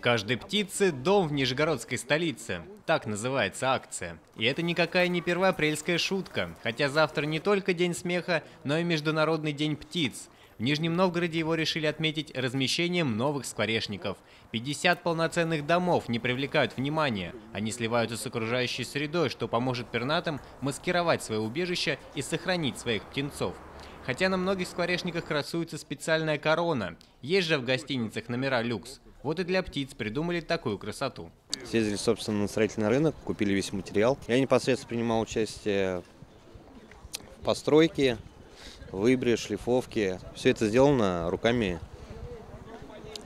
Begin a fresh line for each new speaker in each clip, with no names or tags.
Каждой птице дом в Нижегородской столице. Так называется акция. И это никакая не первоапрельская шутка, хотя завтра не только День смеха, но и Международный день птиц. В Нижнем Новгороде его решили отметить размещением новых скворечников. 50 полноценных домов не привлекают внимания. Они сливаются с окружающей средой, что поможет пернатам маскировать свое убежище и сохранить своих птенцов. Хотя на многих скворечниках красуется специальная корона. Есть же в гостиницах номера люкс. Вот и для птиц придумали такую красоту.
Съездили, собственно, на строительный рынок, купили весь материал. Я непосредственно принимал участие в постройке, выборе, шлифовке. Все это сделано руками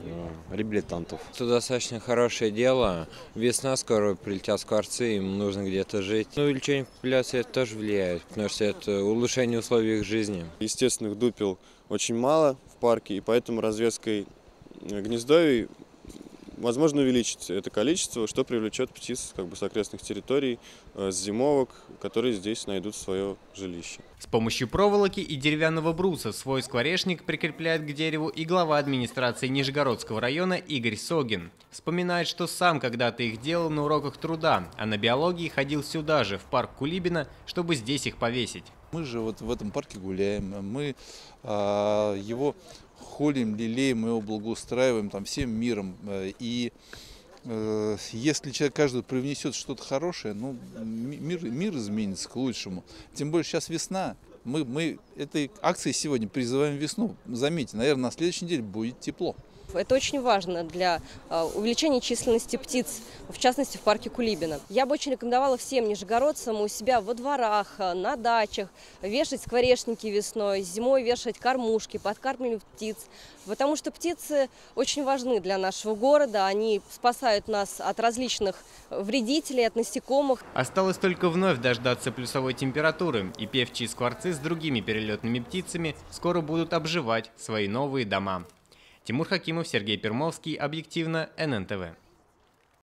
э, реабилитантов.
Это достаточно хорошее дело. Весна скоро прилетят скворцы, им нужно где-то жить. Но увеличение популяции это тоже влияет, потому что это улучшение условий их жизни.
Естественных дупел очень мало в парке, и поэтому развеской гнездовий возможно увеличить это количество, что привлечет птиц как бы, с окрестных территорий, э, с зимовок, которые здесь найдут свое жилище.
С помощью проволоки и деревянного бруса свой скворечник прикрепляет к дереву и глава администрации Нижегородского района Игорь Согин. Вспоминает, что сам когда-то их делал на уроках труда, а на биологии ходил сюда же, в парк Кулибина, чтобы здесь их повесить.
Мы же вот в этом парке гуляем, мы а, его холим, лелеем, мы его благоустраиваем там всем миром. Э, и э, если человек каждый привнесет что-то хорошее, ну, мир, мир изменится к лучшему. Тем более сейчас весна. Мы, мы этой акцией сегодня призываем весну. Заметьте, наверное, на следующей неделе будет тепло.
Это очень важно для а, увеличения численности птиц, в частности в парке Кулибина. Я бы очень рекомендовала всем нижегородцам у себя во дворах, а, на дачах вешать скворечники весной, зимой вешать кормушки, подкармливать птиц, потому что птицы очень важны для нашего города, они спасают нас от различных вредителей, от насекомых.
Осталось только вновь дождаться плюсовой температуры, и певчие скворцы с другими перелетными птицами скоро будут обживать свои новые дома. Тимур Хакимов, Сергей Пермовский, Объективно, ННТВ.